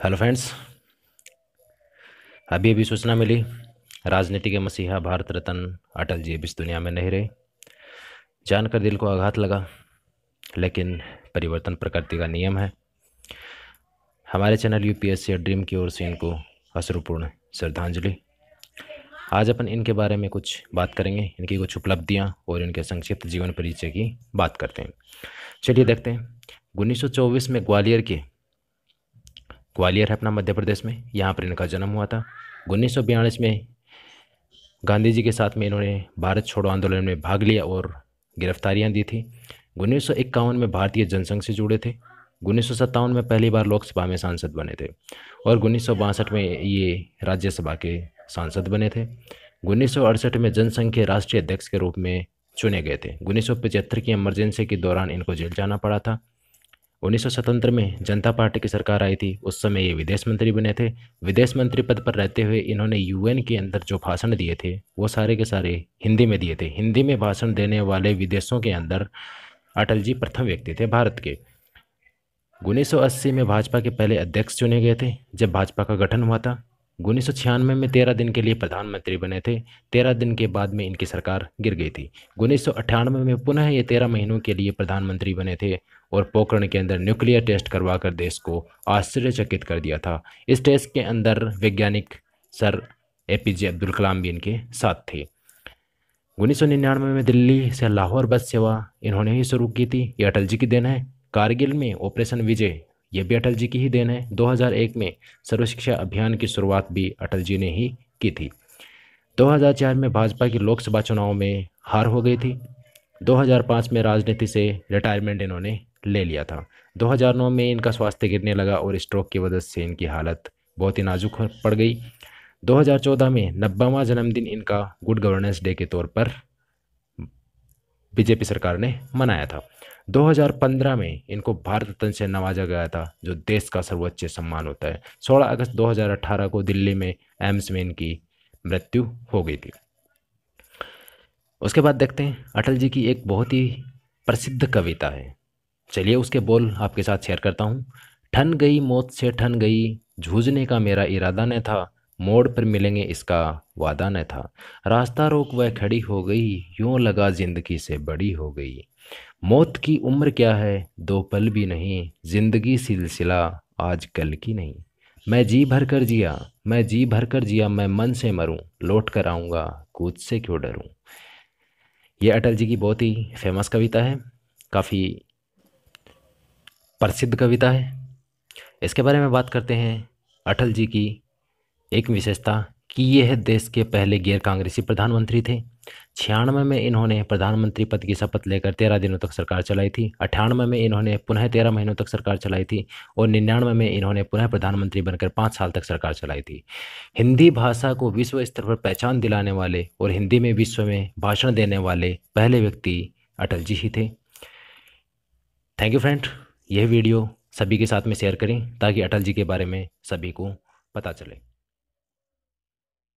Hello friends अभी अभी सूचना मिली, राजनीति के मसीहा भारत रत्न अटल जी अब इस दुनिया में नहीं रहे। जानकर दिल को आघात लगा, लेकिन परिवर्तन प्रकृति का नियम है। हमारे चैनल यूपीएससी और ड्रीम की ओर से इनको अश्रुपूर्ण श्रद्धांजलि। आज अपन इनके बारे में कुछ बात करेंगे, इनकी कुछ उपलब्धियाँ और इनके संक्षिप्त जीवन परिचय की बात करते हैं। चलिए देखते हैं। उन्नीस सौ चौबीस में ग्वालियर के ग्वालियर है अपना मध्य प्रदेश में। यहाँ पर इनका जन्म हुआ था। उन्नीस सौ बयालीस में गांधी जी के साथ में इन्होंने भारत छोड़ो आंदोलन में भाग लिया और गिरफ्तारियाँ दी थी। उन्नीस सौ इक्यावन में भारतीय जनसंघ से जुड़े थे। उन्नीस सौ सत्तावन में पहली बार लोकसभा में सांसद बने थे और उन्नीस सौ बासठ में ये राज्यसभा के सांसद बने थे। उन्नीस सौ अड़सठ में जनसंघ के राष्ट्रीय अध्यक्ष के रूप में चुने गए थे। उन्नीस सौ पचहत्तर की इमरजेंसी के दौरान इनको जेल जाना पड़ा था। उन्नीस सौ सतहत्तर में जनता पार्टी की सरकार आई थी। उस समय ये विदेश मंत्री बने थे। विदेश मंत्री पद पर रहते हुए इन्होंने यूएन के अंदर जो भाषण दिए थे, वो सारे के सारे हिंदी में दिए थे। हिंदी में भाषण देने वाले विदेशों के अंदर अटल जी प्रथम व्यक्ति थे भारत के। उन्नीस सौ अस्सी में भाजपा के पहले अध्यक्ष चुने गए थे, जब भाजपा का गठन हुआ था। उन्नीस सौ छियानवे में तेरह दिन के लिए प्रधानमंत्री बने थे। तेरह दिन के बाद में इनकी सरकार गिर गई थी। उन्नीस सौ अट्ठानवे में पुनः ये तेरह महीनों के लिए प्रधानमंत्री बने थे। और पोखरण के अंदर न्यूक्लियर टेस्ट करवाकर देश को आश्चर्यचकित कर दिया था। इस टेस्ट के अंदर वैज्ञानिक sir A P J Abdul Kalam भी इनके साथ थे। उन्नीस सौ निन्यानवे में दिल्ली से लाहौर बस सेवा इन्होंने ही शुरू की थी। ये अटल जी की देन है। कारगिल में ऑपरेशन विजय, ये भी अटल जी की ही देन है। 2001 में सर्वशिक्षा अभियान की शुरुआत भी अटल जी ने ही की थी। 2004 में भाजपा की लोकसभा चुनाव में हार हो गई थी। 2005 में राजनीति से रिटायरमेंट इन्होंने ले लिया था। 2009 में इनका स्वास्थ्य गिरने लगा और स्ट्रोक की वजह से इनकी हालत बहुत ही नाजुक पड़ गई। 2014 में नब्बेवा जन्मदिन इनका गुड गवर्नेंस डे के तौर पर बीजेपी सरकार ने मनाया था। 2015 में इनको भारत रत्न से नवाजा गया था, जो देश का सर्वोच्च सम्मान होता है। 16 अगस्त 2018 को दिल्ली में एम्स में इनकी मृत्यु हो गई थी। उसके बाद देखते हैं, अटल जी की एक बहुत ही प्रसिद्ध कविता है। चलिए उसके बोल आपके साथ शेयर करता हूँ। ठन गई, मौत से ठन गई, जूझने का मेरा इरादा न था, मोड़ पर मिलेंगे इसका वादा न था। रास्ता रोक वह खड़ी हो गई, यूँ लगा ज़िंदगी से बड़ी हो गई। मौत की उम्र क्या है? दो पल भी नहीं, ज़िंदगी सिलसिला आज कल की नहीं। मैं जी भर कर जिया, मैं जी भर कर जिया, मैं मन से मरूं, लौट कर आऊँगा, कूद से क्यों डरूं? ये अटल जी की बहुत ही फ़ेमस कविता है। काफ़ी प्रसिद्ध कविता है। इसके बारे में बात करते हैं अटल जी की एक विशेषता कि यह देश के पहले गैर कांग्रेसी प्रधानमंत्री थे। छियानवे में इन्होंने प्रधानमंत्री पद की शपथ लेकर तेरह दिनों तक सरकार चलाई थी। अट्ठानवे में इन्होंने पुनः तेरह महीनों तक सरकार चलाई थी और निन्यानवे में इन्होंने पुनः प्रधानमंत्री बनकर पाँच साल तक सरकार चलाई थी। हिंदी भाषा को विश्व स्तर पर पहचान दिलाने वाले और हिंदी में विश्व में भाषण देने वाले पहले व्यक्ति अटल जी ही थे। Thank you friend. यह वीडियो सभी के साथ में शेयर करें ताकि अटल जी के बारे में सभी को पता चले।